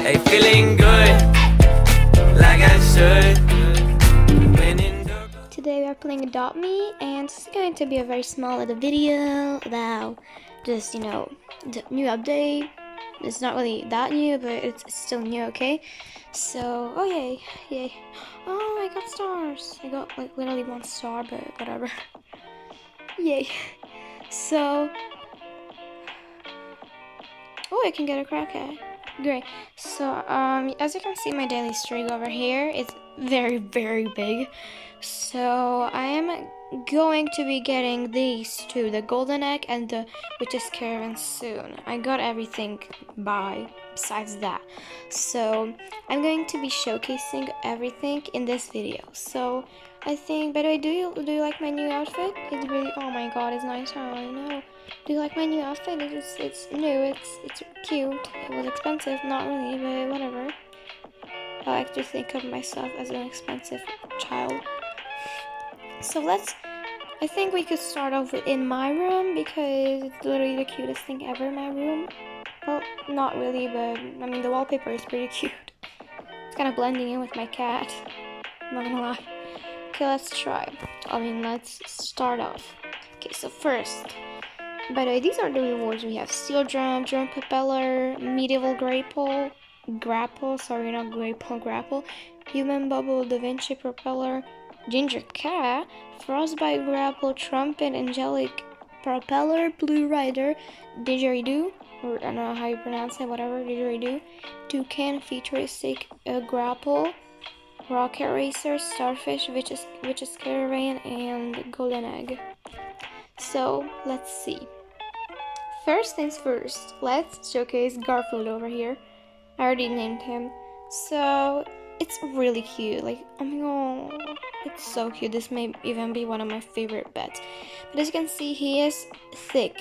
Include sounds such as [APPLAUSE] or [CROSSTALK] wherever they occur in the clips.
Hey, feeling good, like I should. Today we are playing Adopt Me, and it's going to be a very small little video about just, you know, the new update. It's not really that new, but it's still new, okay? So, oh yay, yay. Oh, I got stars. I got like literally one star, but whatever. [LAUGHS] yay. So, oh, I can get a crack. Great. So, um, as you can see, my daily streak over here is very, very big. So, I am going to be getting these two, the golden egg and the witch's caravan soon. I got everything by besides that. So, I'm going to be showcasing everything in this video. So, I think, by the way, do you do you like my new outfit? It's really, oh my god, it's nice. Oh, I know. Do you like my new outfit? It's it's new. It's it's cute. It was expensive, not really, but whatever. I like to think of myself as an expensive child. So let's. I think we could start off in my room because it's literally the cutest thing ever in my room. Well, not really, but I mean the wallpaper is pretty [LAUGHS] cute. It's kind of blending in with my cat. I'm not gonna lie. Okay, let's try. I mean, let's start off. Okay, so first, by the way, these are the rewards. We have steel drum, drum propeller, medieval grapple, grapple, sorry, not grapple, grapple, human bubble, Da Vinci propeller, ginger cat, frostbite grapple, trumpet, angelic propeller, blue rider, didgeridoo, or I don't know how you pronounce it, whatever, didgeridoo, toucan, futuristic uh, grapple, rocket racer, starfish, which is witch's, witch's caravan, and golden egg. So let's see. First things first, let's showcase Garfield over here. I already named him. So it's really cute. Like, oh my god, it's so cute. This may even be one of my favorite pets. But as you can see, he is thick.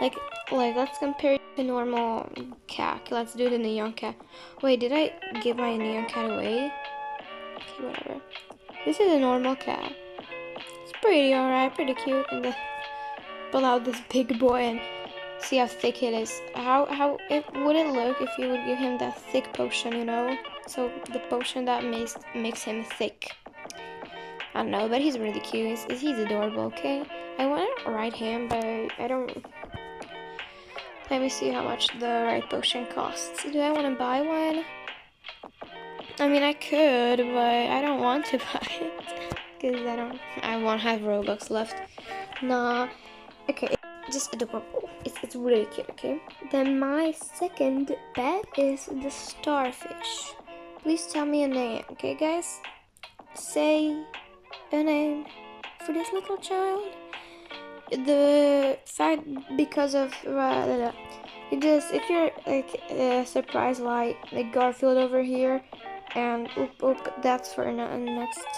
Like, like let's compare it to normal cat. Let's do the neon cat. Wait, did I give my neon cat away? Whatever. This is a normal cat. It's pretty alright, pretty cute. And the pull out this big boy and see how thick it is. How how it would it look if you would give him that thick potion, you know? So the potion that makes makes him thick. I don't know, but he's really cute. He's, he's adorable. Okay, I want to ride him, but I don't. Let me see how much the right potion costs. Do I want to buy one? I mean, I could, but I don't want to [LAUGHS] buy it because I don't. I won't have Robux left. Nah. Okay, just adorable. It's, it's really cute, okay? Then my second bet is the starfish. Please tell me a name, okay, guys? Say a name for this little child. The fact because of uh, it just if you're like uh, surprised why like Garfield over here and oop, oop, that's for ne- next.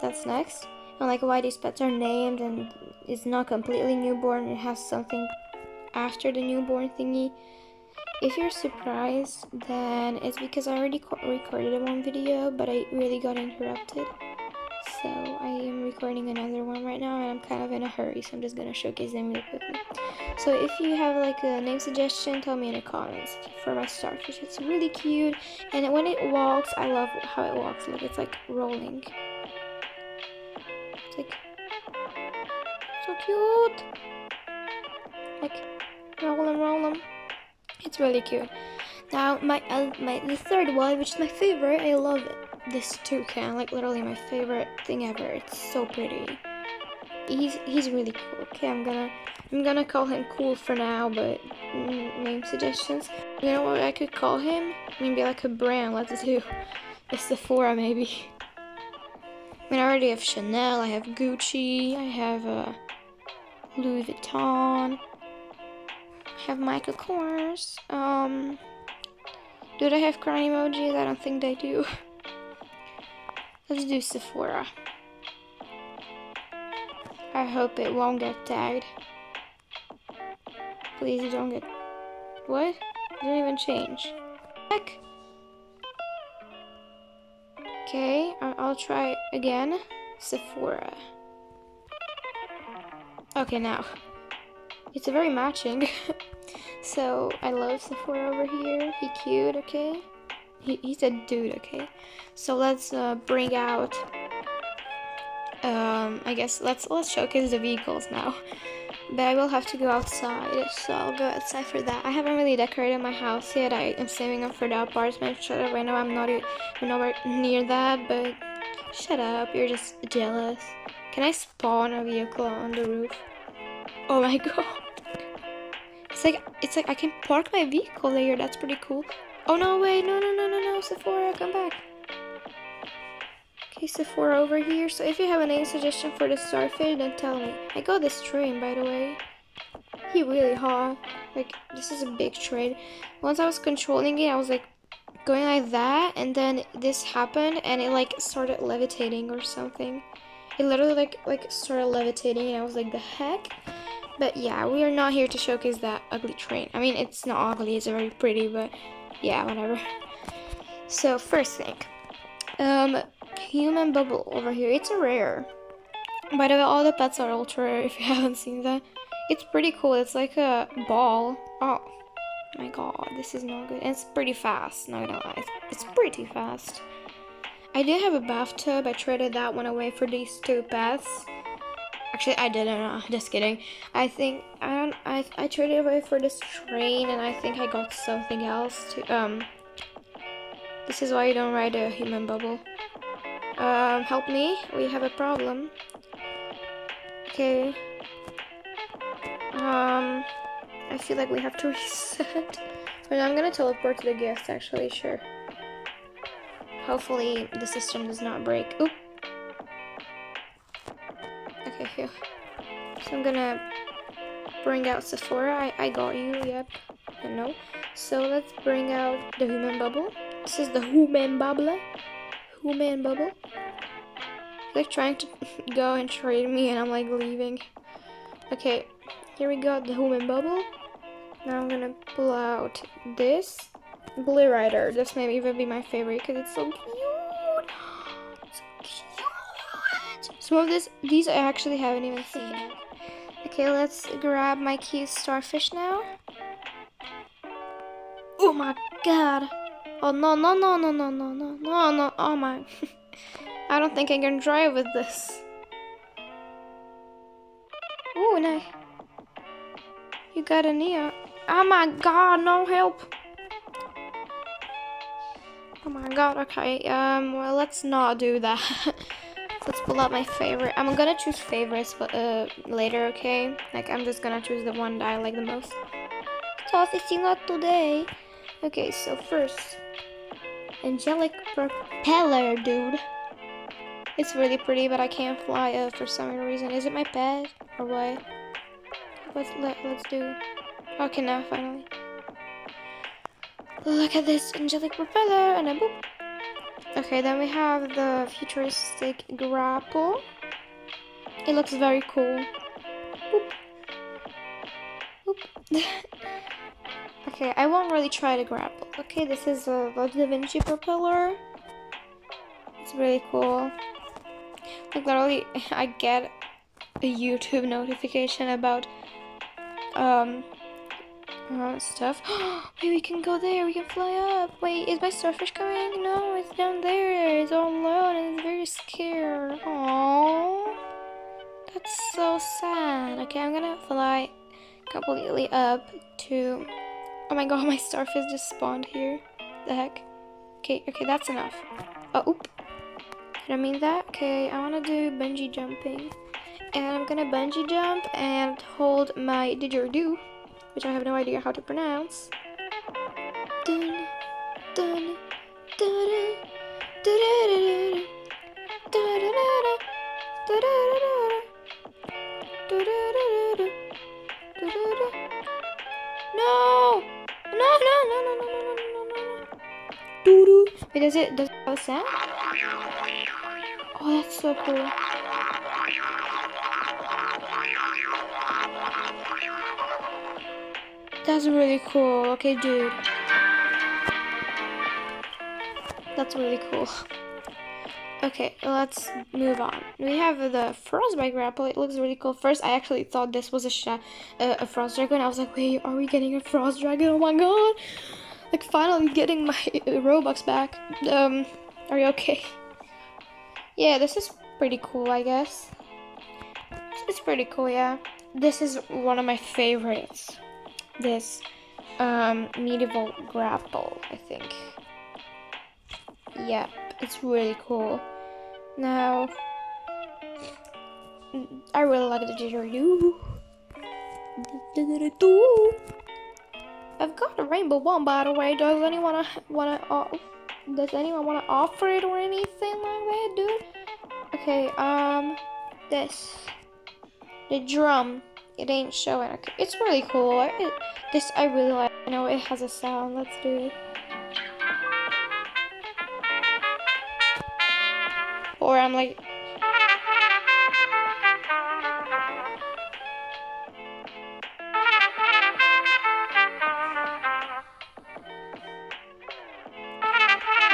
That's next and like why these pets are named and it's not completely newborn it has something after the newborn thingy if you're surprised then it's because i already co- recorded one video but i really got interrupted so i am recording another one right now and i'm kind of in a hurry so i'm just gonna showcase them really quickly so if you have like a name suggestion tell me in the comments for my starfish it's really cute and when it walks i love how it walks look it's like rolling like so cute. Like roll them, roll them. It's really cute. Now my uh, my the third one, which is my favorite. I love it. This toucan, like literally my favorite thing ever. It's so pretty. He's he's really cool. Okay, I'm gonna I'm gonna call him cool for now, but name suggestions. You know what I could call him? Maybe like a brand. Let's do a [LAUGHS] Sephora maybe. I mean, I already have Chanel, I have Gucci, I have uh, Louis Vuitton, I have Michael Kors. Um, do they have crying emojis? I don't think they do. [LAUGHS] Let's do Sephora. I hope it won't get tagged. Please don't get. What? It didn't even change. Heck. Okay, I'll try again. Sephora. Okay, now. It's a very matching. [LAUGHS] so, I love Sephora over here. He cute, okay? He, he's a dude, okay? So let's uh, bring out. Um, I guess let's let's showcase the vehicles now. But I will have to go outside, so I'll go outside for that. I haven't really decorated my house yet. I am saving up for the apartment. Shut up! I know I'm not even nowhere near that, but shut up. You're just jealous. Can I spawn a vehicle on the roof? Oh my [LAUGHS] god! It's like it's like I can park my vehicle there. That's pretty cool. Oh no! Wait! No! No! No! No! No! Sephora, come back. Okay, Sephora over here. So if you have any suggestion for the starfish, then tell me. I got this train, by the way. He really hot. Like, this is a big train. Once I was controlling it, I was like going like that, and then this happened, and it like started levitating or something. It literally like like started levitating, and I was like, the heck? But yeah, we are not here to showcase that ugly train. I mean, it's not ugly, it's very pretty, but yeah, whatever. So first thing, um, human bubble over here. It's a rare. By the way, all the pets are ultra rare [LAUGHS] if you haven't seen that. It's pretty cool. It's like a ball. Oh my god, this is not good. It's pretty fast, not gonna lie. It's, it's pretty fast. I did have a bathtub. I traded that one away for these two pets. Actually, I didn't. Uh, just kidding. I think I don't. I I traded away for this train, and I think I got something else to. Um. This is why you don't ride a human bubble. Um, help me. We have a problem. Okay. Um, I feel like we have to [LAUGHS] reset. But I'm gonna teleport to the guest. Actually, sure. Hopefully the system does not break. Oop. Here. So I'm gonna bring out Sephora. I, I got you, yep. I know. So let's bring out the human bubble. This is the human bubble. Human bubble. Like trying to [LAUGHS] go and trade me and I'm like leaving. Okay, here we go, the human bubble. Now I'm gonna pull out this. Blue Rider. This may even be my favorite because it's so cute. Some of this, these I actually haven't even seen. Okay, let's grab my cute starfish now. Oh my god. Oh no no no no no no no no no oh my [LAUGHS] I don't think I can drive with this. Oh no. You got a Neo. Oh my god, no help. Oh my god, okay. Um well let's not do that. [LAUGHS] let's pull out my favorite. I'm gonna choose favorites but uh later, okay? Like I'm just gonna choose the one that I like the most. So it's not today. Okay, so first angelic propeller, dude. It's really pretty, but I can't fly uh, for some reason. Is it my pet or what? Let's let let's do. Okay, now finally. Look at this angelic propeller and a boop. Okay, then we have the futuristic grapple. It looks very cool. Boop. Boop. [LAUGHS] okay, I won't really try to grapple. Okay, this is a Da Vinci propeller. It's really cool. Like literally, [LAUGHS] I get a YouTube [LAUGHS] notification about um uh, stuff. [GASPS] Wait, we can go there. We can fly up. Wait, is my starfish coming? No, it's down there. It's all alone and it's very scared. Aww. That's so sad. Okay, I'm gonna fly completely up to... Oh my god, [LAUGHS] my starfish just spawned here. The heck? Okay, okay, that's enough. Oh, oop. Did I mean that? Okay, I wanna do bungee jumping. And I'm gonna bungee jump and hold my didgeridoo which I have no idea how to pronounce. Dun, dun, no! No, no, no, no, no, no, no, no, no. Doo doo. Wait, does it, does it have a sound? Oh, that's so cool. That's really cool. Okay, dude. That's really cool. Okay, let's move on. We have the Frostbite grapple. It looks really cool. First, I actually thought this was a, uh, a Frost Dragon. I was like, wait, are we getting a Frost Dragon? Oh my god. like finally getting my [LAUGHS] Robux back. Um, are you okay? Yeah, this is pretty cool, I guess. It's pretty cool, yeah. This is one of my favorites. This um, medieval grapple, I think. Yeah, it's really cool. Now, I really like the didgeridoo. I've got a rainbow one, by the way. Does anyone wanna uh, does anyone wanna offer it or anything like that, dude? Okay, um, this the drum. It ain't showing. Okay, it's really cool. It, this I really like. I know it has a sound. Let's do it. Or I'm like.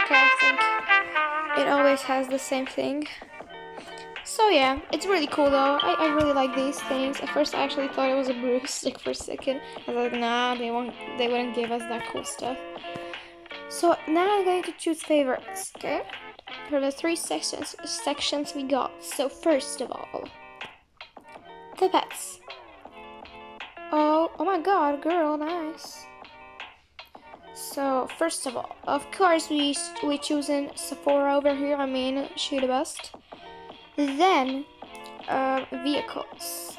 Okay, I think it always has the same thing. So yeah, it's really cool though. I, I really like these things. At first I actually thought it was a broomstick for a second. I was like, nah, they won't they wouldn't give us that cool stuff. So now I'm going to choose favorites, okay? For the three sections sections we got. So first of all, the pets. Oh, oh my god, girl, nice. So first of all, of course we we choosing Sephora over here. I mean, she the best. Then uh, vehicles,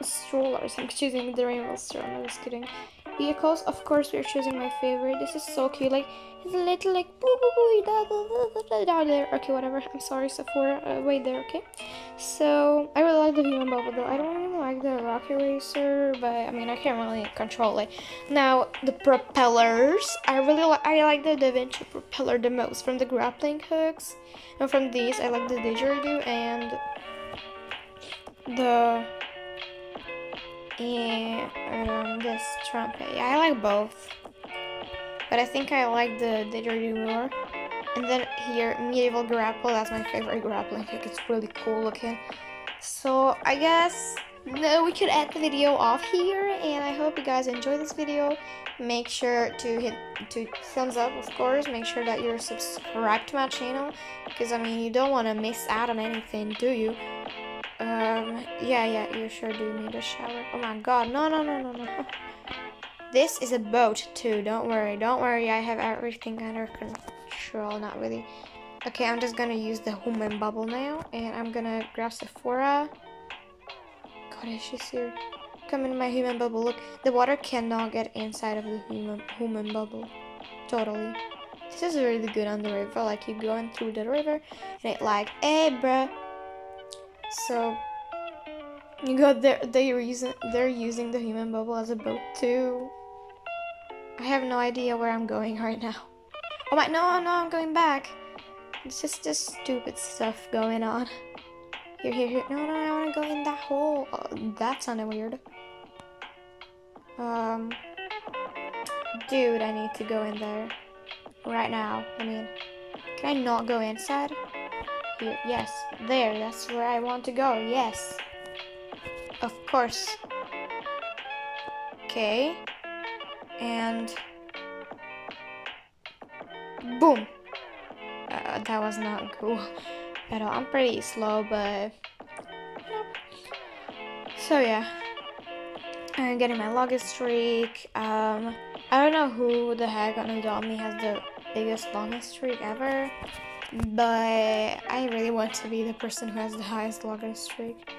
strollers. I'm choosing the rainbow stroller. I'm just kidding. Vehicles, of course, we're choosing my favorite. This is so cute. Like it's a little like boo boo boo da da da da da there. Okay, whatever. I'm sorry, Sephora. Uh, wait there. Okay. So I really like the human bubble though. I don't really like the rocket racer, but I mean I can't really control it. Now the propellers. I really like. I like the Da Vinci propeller the most from the grappling hooks, and from these I like the didgeridoo and the and um, this trumpet. Yeah, I like both. But I think I like the didgeridoo more. And then here, medieval grapple. That's my favorite grappling hook. It's really cool looking. So I guess no, we could end the video off here. And I hope you guys enjoy this video. Make sure to hit to thumbs up, of course. Make sure that you're subscribed to my channel. Because I mean, you don't want to miss out on anything, do you? Um, yeah, yeah, you sure do need a shower. Oh my god, no, no, no, no, no. [LAUGHS] This is a boat too, don't worry, don't worry, I have everything under control, not really. Okay, I'm just gonna use the human bubble now, and I'm gonna grab Sephora. God, is she here? Come in my human bubble, look, the water cannot get inside of the human, human bubble. Totally. This is really good on the river, like you going through the river, and it like, hey bruh, so you got there they are using they're using the human bubble as a boat too. I have no idea where I'm going [LAUGHS] right now. Oh my no no I'm going back. It's just this stupid stuff going on. Here here here no no I wanna go in that hole. Oh, that sounded weird. Um Dude, I need to go in there. Right now. I mean can I not go inside? Here, yes, there, that's where I want to go, yes. Of course. Okay. And... Boom! Uh, that was not cool [LAUGHS] at all. I'm pretty slow, but... So yeah. I'm getting my longest streak. Um, I don't know who the heck on Me has the biggest longest streak ever. But I really want to be the person who has the highest longest streak.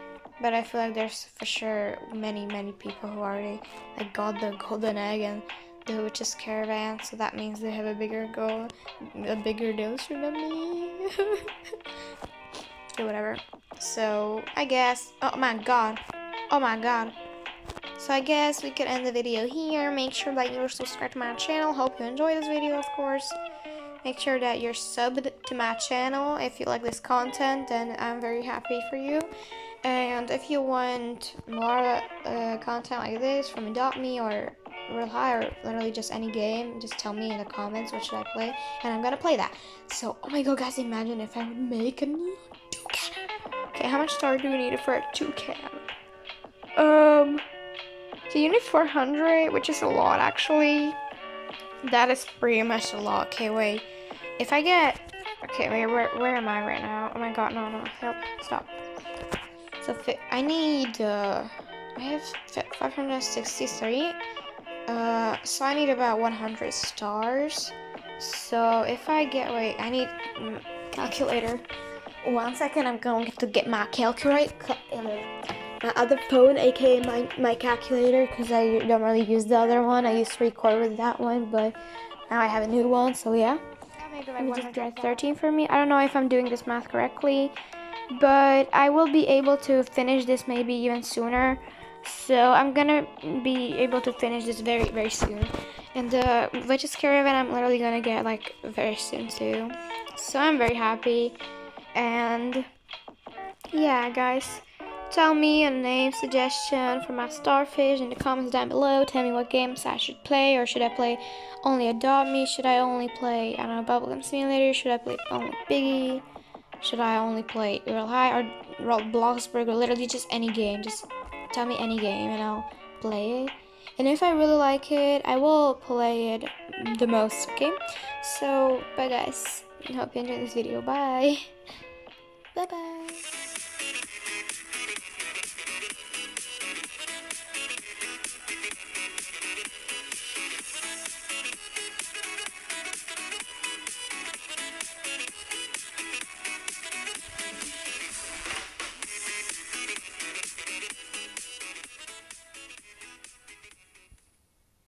But I feel like there's for sure many, many people who already like got the golden egg and the witch's caravan, so that means they have a bigger goal, a bigger deal than me. [LAUGHS] or whatever. So I guess. Oh my god. Oh my god. So I guess we could end the video here. Make sure that you're subscribed to my channel. Hope you enjoy this video, of course. Make sure that you're subbed to my channel if you like this content, then I'm very happy for you. And if you want more uh, content like this from Adopt Me or Royale High or literally just any game, just tell me in the comments what should I play, and I'm gonna play that. So, oh my god, guys, imagine if I would make a new 2K. Okay, how much star do we need for a 2K? Um, so you need 400, which is a lot actually. that is pretty much a lot. Okay, wait. If I get, okay, wait, where, where am I right now? Oh my god, no, no, help, stop. So I need, uh, I have 563. Uh, so I need about 100 stars. So if I get, wait, I need mm, calculator. One second, I'm going to get my calculator, uh, my other phone, aka my, my calculator, because I don't really use the other one. I used to record with that one, but now I have a new one, so yeah. Let me just get 13 for me. I don't know if I'm doing this math correctly, but I will be able to finish this maybe even sooner. So I'm gonna be able to finish this very, very soon. And uh, the Witch's Caravan I'm literally gonna get like very soon too. So I'm very happy. And yeah, guys. Tell me a name suggestion for my starfish in the comments down below. Tell me what games I should play or should I play only Adopt Me? Should I only play, I don't know, Bubblegum Simulator? Should I play only Piggy? Should I only play Royale High or Bloxburg or literally just any game? Just tell me any game and I'll play it. And if I really like it, I will play it the most, okay? So, bye guys. Hope you enjoyed this video. Bye. [LAUGHS] Bye-bye.